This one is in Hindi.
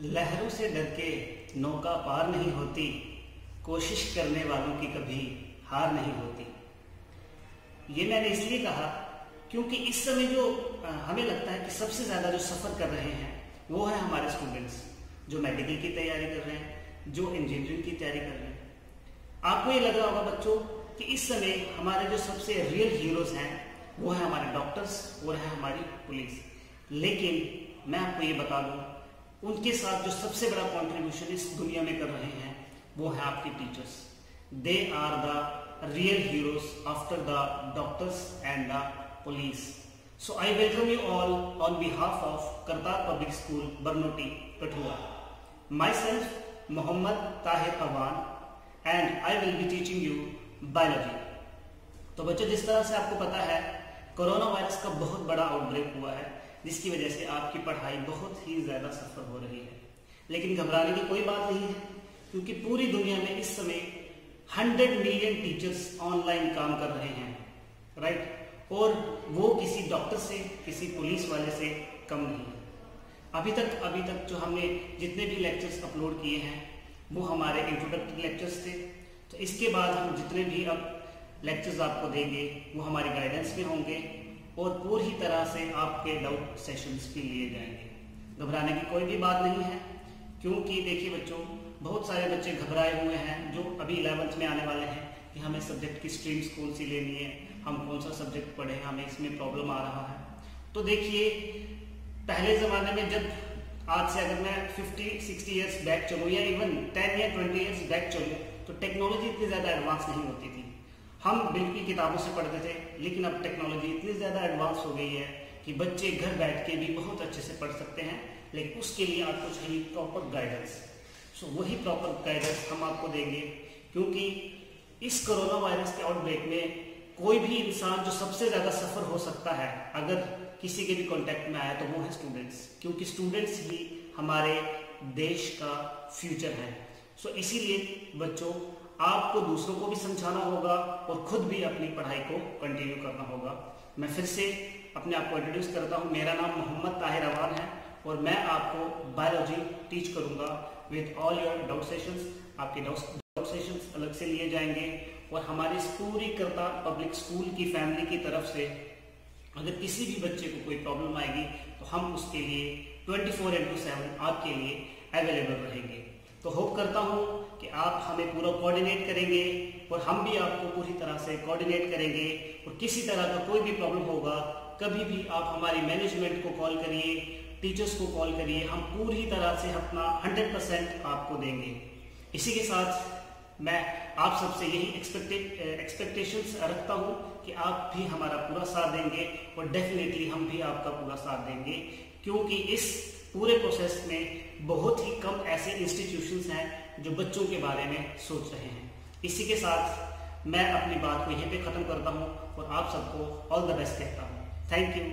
लहरों से डर के नौका पार नहीं होती, कोशिश करने वालों की कभी हार नहीं होती। ये मैंने इसलिए कहा क्योंकि इस समय जो हमें लगता है कि सबसे ज़्यादा जो सफ़र कर रहे हैं, वो है हमारे स्टूडेंट्स जो मेडिकल की तैयारी कर रहे हैं, जो इंजीनियरिंग की तैयारी कर रहे हैं। आपको ये लग रहा होगा बच्चों कि इस समय हमारे जो सबसे रियल हीरोज हैं, वो है हमारे डॉक्टर्स और है हमारी पुलिस लेकिन मैं आपको ये बता दूँ उनके साथ जो सबसे बड़ा कॉन्ट्रीब्यूशन इस दुनिया में कर रहे हैं, वो है आपके teachers they are the real heroes after the doctors and the police so I welcome you all on behalf of Kartar public school Barnoti Kathua myself Mohammad Tahir Awan and I will be teaching you biology तो बच्चों, जिस तरह से आपको पता है, कोरोना वायरस का बहुत बड़ा आउटब्रेक हुआ है। जिसकी वजह से आपकी पढ़ाई बहुत ही ज़्यादा सफ़र हो रही है। लेकिन घबराने की कोई बात नहीं है, क्योंकि पूरी दुनिया में इस समय हंड्रेड मिलियन टीचर्स ऑनलाइन काम कर रहे हैं राइट और वो किसी डॉक्टर से, किसी पुलिस वाले से कम नहीं है। अभी तक अभी तक जो हमने जितने भी लेक्चर्स अपलोड किए हैं, वो हमारे इंट्रोडक्टरी लेक्चर्स थे। तो इसके बाद हम जितने भी अब लेक्चर्स आपको देंगे, वो हमारे गाइडेंस में होंगे। और पूरी तरह से आपके डाउट सेशंस भी लिए जाएँगे। घबराने की कोई भी बात नहीं है, क्योंकि देखिए बच्चों, बहुत सारे बच्चे घबराए हुए हैं जो अभी इलेवेंथ में आने वाले हैं कि हमें सब्जेक्ट की स्ट्रीम्स कौन सी लेनी है, हम कौन सा सब्जेक्ट पढ़े, हमें इसमें प्रॉब्लम आ रहा है। तो देखिए, पहले ज़माने में जब, आज से अगर मैं 50 60 इयर्स बैक चलूँ, या इवन 10 या 20 इयर्स बैक चलूँ तो टेक्नोलॉजी इतनी ज़्यादा एडवांस नहीं होती थी। हम बिल्कुल किताबों से पढ़ते थे, लेकिन अब टेक्नोलॉजी इतनी ज़्यादा एडवांस हो गई है कि बच्चे घर बैठ के भी बहुत अच्छे से पढ़ सकते हैं, लेकिन उसके लिए आपको चाहिए प्रॉपर गाइडेंस सो वही प्रॉपर गाइडेंस हम आपको देंगे, क्योंकि इस कोरोना वायरस के आउटब्रेक में कोई भी इंसान जो सबसे ज़्यादा सफ़र हो सकता है, अगर किसी के भी कॉन्टेक्ट में आया तो वो है स्टूडेंट्स क्योंकि स्टूडेंट्स ही हमारे देश का फ्यूचर है. सो इसीलिए बच्चों आपको दूसरों को भी समझाना होगा और खुद भी अपनी पढ़ाई को कंटिन्यू करना होगा। मैं फिर से अपने आप को इंट्रोड्यूस करता हूँ। मेरा नाम मोहम्मद ताहिर अवान है और मैं आपको बायोलॉजी टीच करूँगा with all your doubt sessions आपके डाउट सेशंस अलग से लिए जाएँगे और हमारी पूरी करता पब्लिक स्कूल की फैमिली की तरफ़ से। अगर किसी भी बच्चे को कोई प्रॉब्लम आएगी तो हम उसके लिए 24 फोर इंटू सेवन आपके लिए अवेलेबल रहेंगे। तो होप करता हूँ कि आप हमें पूरा कोऑर्डिनेट करेंगे और हम भी आपको पूरी तरह से कोऑर्डिनेट करेंगे। और किसी तरह का कोई भी प्रॉब्लम होगा, कभी भी आप हमारी मैनेजमेंट को कॉल करिए टीचर्स को कॉल करिए, हम पूरी तरह से अपना 100 परसेंट आपको देंगे। इसी के साथ मैं आप सबसे यही एक्सपेक्टेशंस रखता हूँ कि आप भी हमारा पूरा साथ देंगे और डेफिनेटली हम भी आपका पूरा साथ देंगे। क्योंकि इस पूरे प्रोसेस में बहुत ही कम ऐसे इंस्टीट्यूशन हैं जो बच्चों के बारे में सोच रहे हैं। इसी के साथ मैं अपनी बात को यहीं पे ख़त्म करता हूँ और आप सबको ऑल द बेस्ट कहता हूँ। Thank you